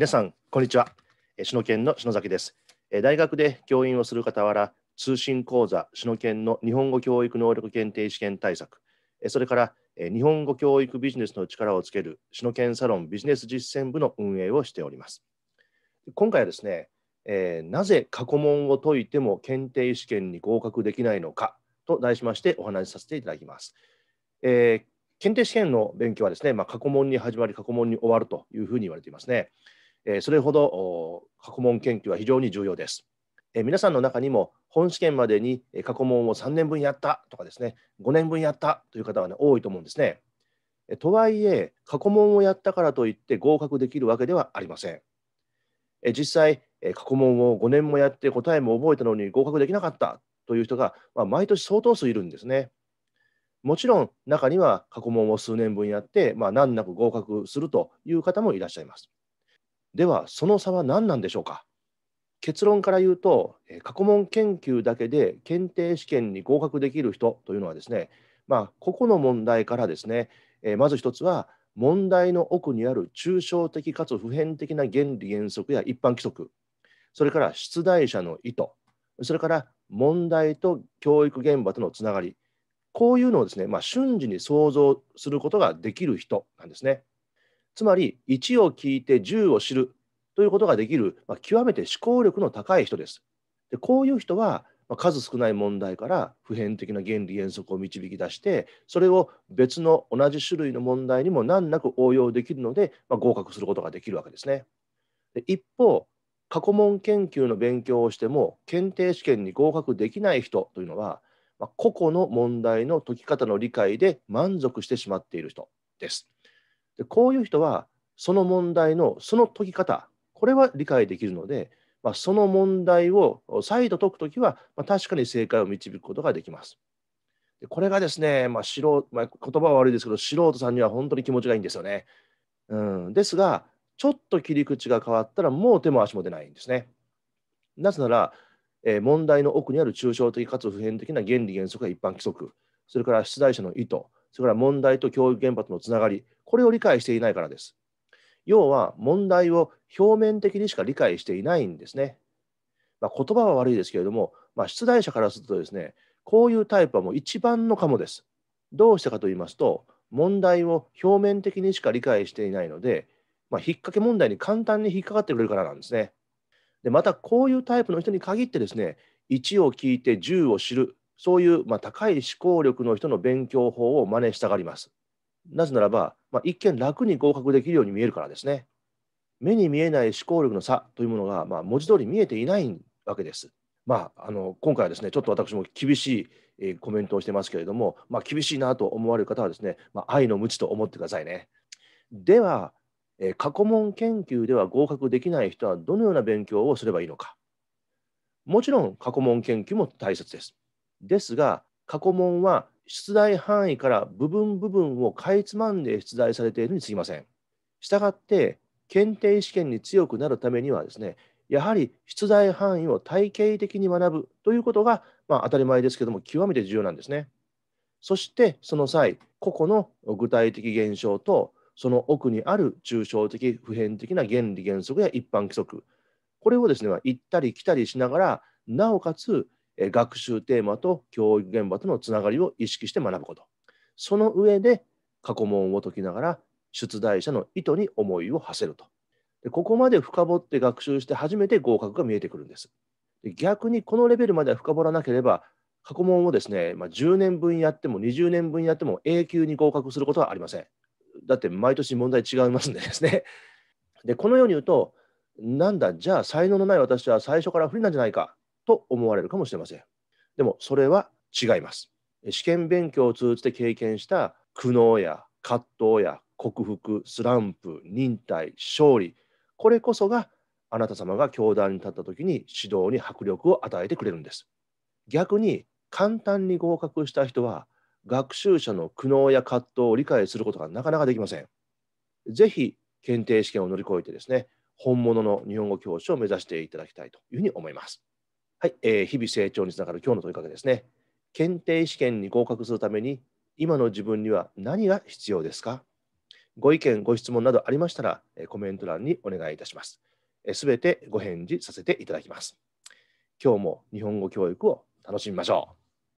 皆さん、こんにちは。篠研の篠崎です。大学で教員をする傍ら、通信講座、篠研の日本語教育能力検定試験対策、それから日本語教育ビジネスの力をつける篠研サロンビジネス実践部の運営をしております。今回はですね、えー、なぜ過去問を解いても検定試験に合格できないのかと題しましてお話しさせていただきます。えー、検定試験の勉強はですね、まあ、過去問に始まり過去問に終わるというふうに言われていますね。えそれほど過去問研究は非常に重要です。え皆さんの中にも本試験までに過去問を3年分やったとかですね、5年分やったという方は、ね、多いと思うんですね。とはいえ、過去問をやったからといって合格できるわけではありません。実際、過去問を5年もやって答えも覚えたのに合格できなかったという人が、まあ、毎年相当数いるんですね。もちろん中には過去問を数年分やって、まあ、難なく合格するという方もいらっしゃいます。では、その差は何なんでしょうか？結論から言うと、過去問研究だけで検定試験に合格できる人というのはですね、まあ、個々の問題からですね、まず一つは、問題の奥にある抽象的かつ普遍的な原理原則や一般規則、それから出題者の意図、それから問題と教育現場とのつながり、こういうのをですね、まあ、瞬時に想像することができる人なんですね。つまり1を聞いて10を知るということができる、まあ、極めて思考力の高い人です。でこういう人は、まあ、数少ない問題から普遍的な原理原則を導き出してそれを別の同じ種類の問題にも難なく応用できるので、まあ、合格することができるわけですね。で一方過去問研究の勉強をしても検定試験に合格できない人というのは、まあ、個々の問題の解き方の理解で満足してしまっている人です。でこういう人はその問題のその解き方これは理解できるので、まあ、その問題を再度解くときは、まあ、確かに正解を導くことができます。でこれがですね、まあ素まあ、言葉は悪いですけど素人さんには本当に気持ちがいいんですよね。うん、ですがちょっと切り口が変わったらもう手も足も出ないんですね。なぜなら、えー、問題の奥にある抽象的かつ普遍的な原理原則や一般規則それから出題者の意図それから問題と教育現場とのつながりこれを理解していないからです。要は問題を表面的にしか理解していないんですね。まあ、言葉は悪いですけれども、まあ、出題者からするとですね、こういうタイプはもう一番のかもです。どうしてかと言いますと、問題を表面的にしか理解していないので、まあ、引っ掛け問題に簡単に引っかかってくれるからなんですね。でまた、こういうタイプの人に限ってですね、1を聞いて10を知る、そういうまあ高い思考力の人の勉強法を真似したがります。なぜならば、まあ、一見楽に合格できるように見えるからですね。目に見えない思考力の差というものが、まあ、文字通り見えていないわけです。まあ、あの今回はですね、ちょっと私も厳しい、えー、コメントをしてますけれども、まあ、厳しいなと思われる方はですね、まあ、愛の無知と思ってくださいね。では、えー、過去問研究では合格できない人はどのような勉強をすればいいのか。もちろん過去問研究も大切です。ですが、過去問は出題範囲から部分部分をかいつまんで出題されているにすぎません。したがって、検定試験に強くなるためにはですね、やはり出題範囲を体系的に学ぶということが、まあ、当たり前ですけども、極めて重要なんですね。そして、その際、個々の具体的現象と、その奥にある抽象的、普遍的な原理原則や一般規則、これをですね、行ったり来たりしながら、なおかつ学習テーマと教育現場とのつながりを意識して学ぶこと。その上で過去問を解きながら出題者の意図に思いを馳せると。でここまで深掘って学習して初めて合格が見えてくるんです。で逆にこのレベルまでは深掘らなければ過去問をですね、まあ、10年分やっても20年分やっても永久に合格することはありません。だって毎年問題違いますんでですね。でこのように言うとなんだじゃあ才能のない私は最初から不利なんじゃないかと思われるかもしれません。でもそれは違います。試験勉強を通じて経験した苦悩や葛藤や克服、スランプ、忍耐、勝利、これこそがあなた様が教壇に立った時に指導に迫力を与えてくれるんです。逆に簡単に合格した人は学習者の苦悩や葛藤を理解することがなかなかできません。ぜひ検定試験を乗り越えてですね、本物の日本語教師を目指していただきたいというふうに思います。はい、えー、日々成長につながる今日の問いかけですね。検定試験に合格するために、今の自分には何が必要ですか？ご意見、ご質問などありましたら、コメント欄にお願いいたします。すべてご返事させていただきます。今日も日本語教育を楽しみましょう。